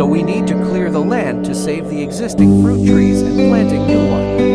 so we need to clear the land to save the existing fruit trees and planting new ones.